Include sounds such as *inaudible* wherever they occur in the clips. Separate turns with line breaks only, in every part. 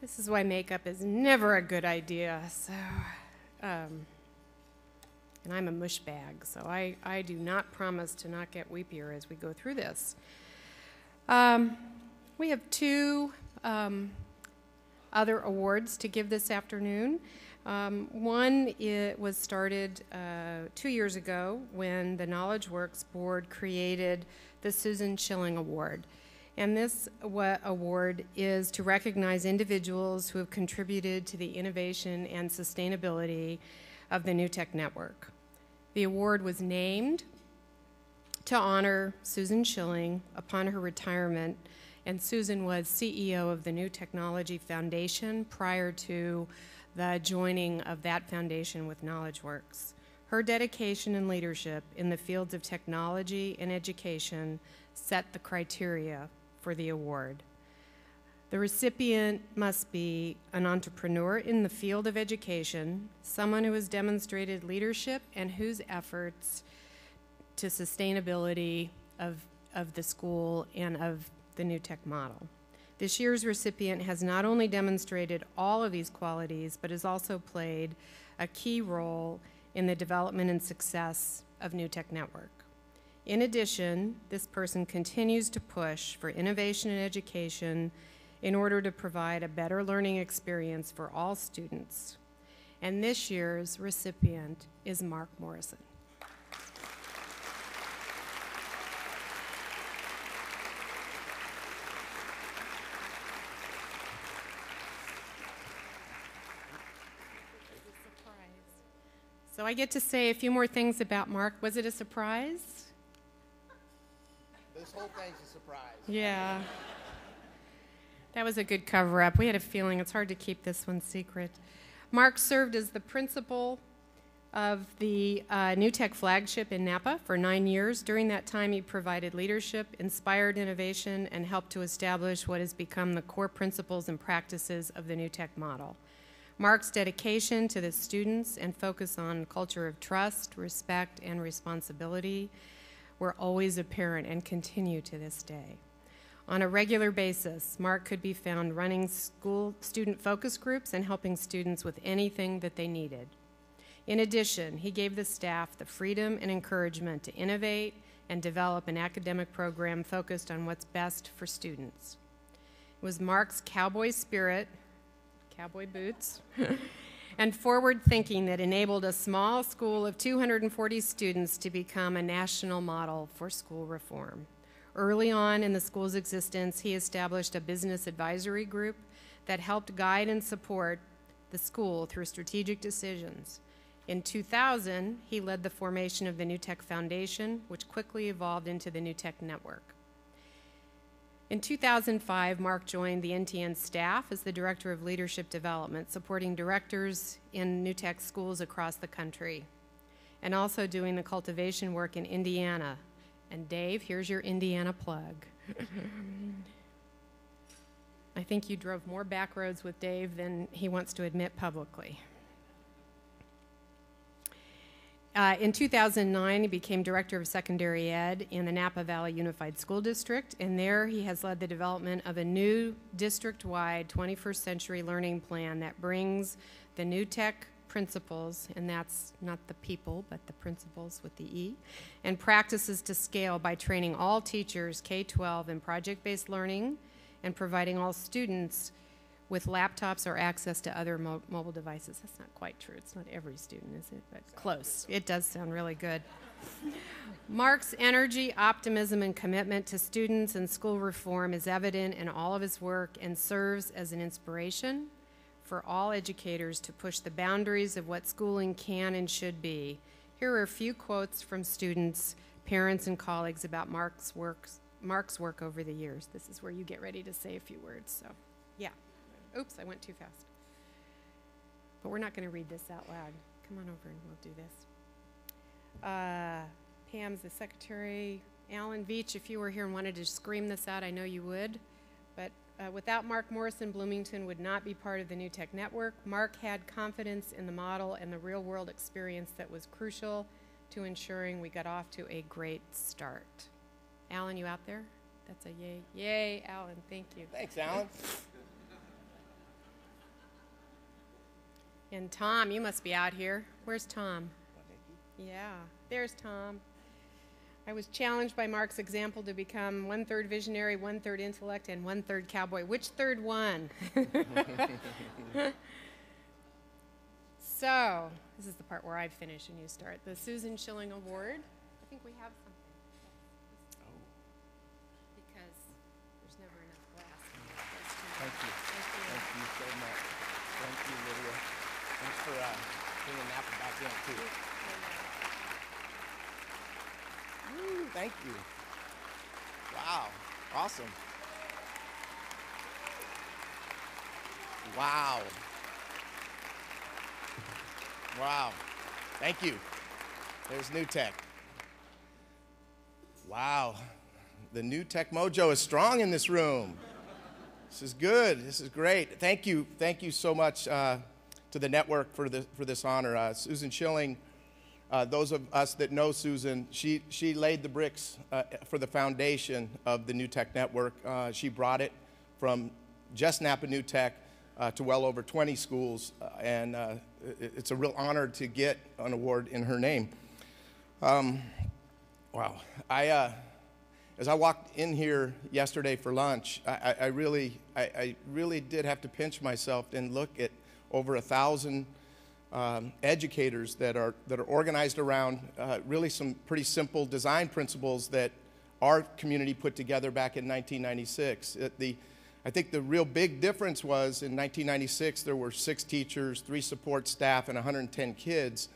This is why makeup is never a good idea. So, um, and I'm a mush bag, so I, I do not promise to not get weepier as we go through this. Um, we have two um, other awards to give this afternoon. Um, one it was started uh, two years ago when the KnowledgeWorks Board created the Susan Schilling Award. And this award is to recognize individuals who have contributed to the innovation and sustainability of the New Tech Network. The award was named to honor Susan Schilling upon her retirement, and Susan was CEO of the New Technology Foundation prior to the joining of that foundation with KnowledgeWorks. Her dedication and leadership in the fields of technology and education set the criteria for the award. The recipient must be an entrepreneur in the field of education, someone who has demonstrated leadership and whose efforts to sustainability of, of the school and of the new tech model. This year's recipient has not only demonstrated all of these qualities, but has also played a key role in the development and success of New Tech Network. In addition, this person continues to push for innovation in education in order to provide a better learning experience for all students. And this year's recipient is Mark Morrison. So I get to say a few more things about Mark. Was it a surprise?
A surprise.
Yeah. That was a good cover up. We had a feeling it's hard to keep this one secret. Mark served as the principal of the uh, New Tech flagship in Napa for nine years. During that time, he provided leadership, inspired innovation, and helped to establish what has become the core principles and practices of the New Tech model. Mark's dedication to the students and focus on culture of trust, respect, and responsibility were always apparent and continue to this day. On a regular basis, Mark could be found running school student focus groups and helping students with anything that they needed. In addition, he gave the staff the freedom and encouragement to innovate and develop an academic program focused on what's best for students. It was Mark's cowboy spirit, cowboy boots, *laughs* and forward thinking that enabled a small school of 240 students to become a national model for school reform. Early on in the school's existence, he established a business advisory group that helped guide and support the school through strategic decisions. In 2000, he led the formation of the New Tech Foundation, which quickly evolved into the New Tech Network. In 2005, Mark joined the NTN staff as the Director of Leadership Development, supporting directors in New Tech schools across the country, and also doing the cultivation work in Indiana. And Dave, here's your Indiana plug. *laughs* I think you drove more back roads with Dave than he wants to admit publicly. Uh, in 2009, he became director of secondary ed in the Napa Valley Unified School District, and there he has led the development of a new district wide 21st century learning plan that brings the new tech principles, and that's not the people, but the principles with the E, and practices to scale by training all teachers K 12 in project based learning and providing all students with laptops or access to other mo mobile devices. That's not quite true. It's not every student, is it? But close. It does sound really good. Mark's energy, optimism, and commitment to students and school reform is evident in all of his work and serves as an inspiration for all educators to push the boundaries of what schooling can and should be. Here are a few quotes from students, parents, and colleagues about Mark's work, Mark's work over the years. This is where you get ready to say a few words. So. Oops, I went too fast. But we're not going to read this out loud. Come on over and we'll do this. Uh, Pam's the secretary. Alan Veach, if you were here and wanted to scream this out, I know you would. But uh, without Mark Morrison, Bloomington would not be part of the New Tech Network. Mark had confidence in the model and the real world experience that was crucial to ensuring we got off to a great start. Alan, you out there? That's a yay. Yay, Alan, thank you.
Thanks, Alan. *laughs*
And Tom, you must be out here. Where's Tom? Yeah, there's Tom. I was challenged by Mark's example to become one third visionary, one third intellect, and one third cowboy. Which third one? *laughs* so, this is the part where I finish and you start. The Susan Schilling Award. I think we have something.
In, too. Woo, thank you. Wow. Awesome. Wow. Wow. Thank you. There's New Tech. Wow. The New Tech mojo is strong in this room. This is good. This is great. Thank you. Thank you so much uh, to the network for, the, for this honor. Uh, Susan Schilling, uh, those of us that know Susan, she, she laid the bricks uh, for the foundation of the New Tech Network. Uh, she brought it from just Napa New Tech uh, to well over 20 schools, uh, and it's a real honor to get an award in her name. Um, wow. I, as I walked in here yesterday for lunch, I, I, I really, I, I really did have to pinch myself and look at over a thousand um, educators that are that are organized around uh, really some pretty simple design principles that our community put together back in 1996. It- the, I think the real big difference was in 1996 there were six teachers, three support staff, and 110 kids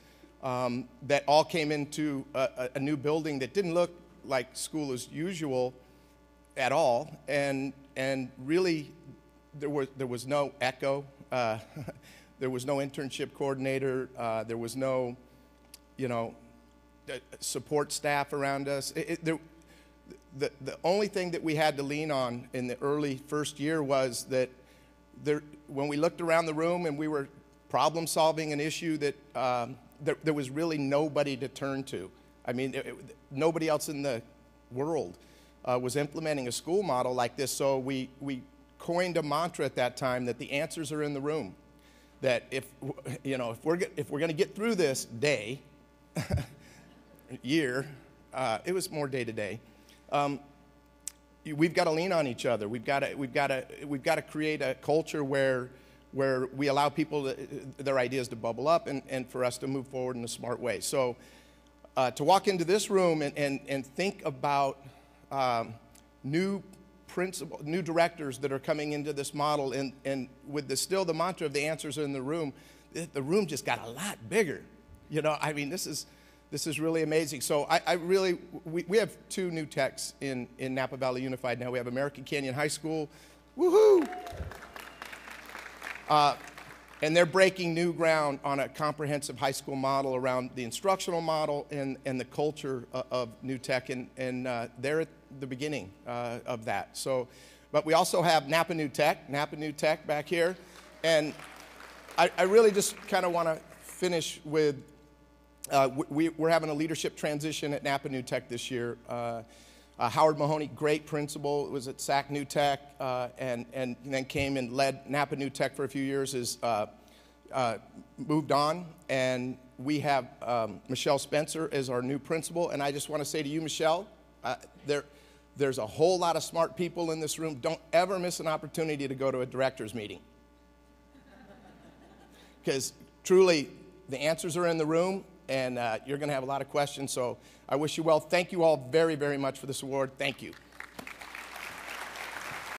um, that all came into a, a, a new building that didn't look like school as usual at all, and and really there was there was no echo, uh, *laughs* there was no internship coordinator, uh, there was no, you know, uh, support staff around us. It, it, there, the the only thing that we had to lean on in the early first year was that there when we looked around the room and we were problem solving an issue that um, there, there was really nobody to turn to. I mean, it, nobody else in the world uh, was implementing a school model like this. So we, we coined a mantra at that time that the answers are in the room. That if, you know, if we're, if we're going to get through this day, *laughs* year, uh, it was more day to day. Um, we've got to lean on each other. We've got to, we've got to, we've got to create a culture where, where we allow people to, their ideas to bubble up and, and for us to move forward in a smart way. So uh, to walk into this room and, and, and think about um, new principal, new directors that are coming into this model, and, and with the, still the mantra of the answers in the room, the, room just got a lot bigger. You know, I mean, this is, this is really amazing. So I, I really, we, we have two new techs in, in Napa Valley Unified now. We have American Canyon High School, woohoo! Uh, and they're breaking new ground on a comprehensive high school model around the instructional model and, and the culture of, of new tech, and, and uh, they're at the beginning uh, of that. So, but we also have Napa New Tech, Napa New Tech back here, and I, I really just kind of want to finish with uh, we, we're having a leadership transition at Napa New Tech this year. Uh, Howard Mahoney, great principal, was at SAC New Tech uh, and, and then came and led Napa New Tech for a few years, is uh, uh, moved on. And we have um, Michelle Spencer as our new principal. And I just want to say to you, Michelle, uh, there, there's a whole lot of smart people in this room. Don't ever miss an opportunity to go to a director's meeting *laughs* because truly the answers are in the room and uh, you're going to have a lot of questions. So I wish you well. Thank you all very, very much for this award. Thank you.